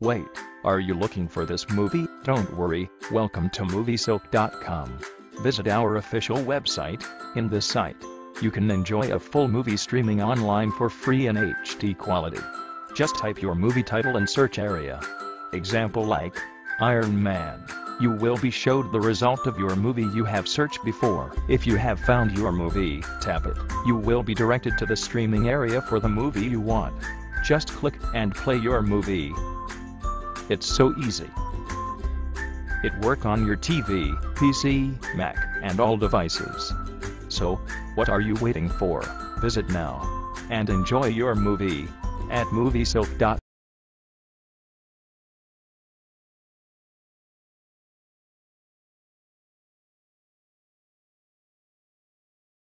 Wait, are you looking for this movie? Don't worry, welcome to Moviesilk.com. Visit our official website. In this site, you can enjoy a full movie streaming online for free in HD quality. Just type your movie title in search area. Example like Iron Man. You will be showed the result of your movie you have searched before. If you have found your movie, tap it. You will be directed to the streaming area for the movie you want. Just click and play your movie. It's so easy. It work on your TV, PC, Mac, and all devices. So, what are you waiting for? Visit now and enjoy your movie at moviesilk.com.